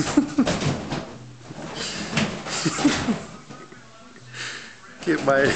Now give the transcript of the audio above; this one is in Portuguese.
que mais?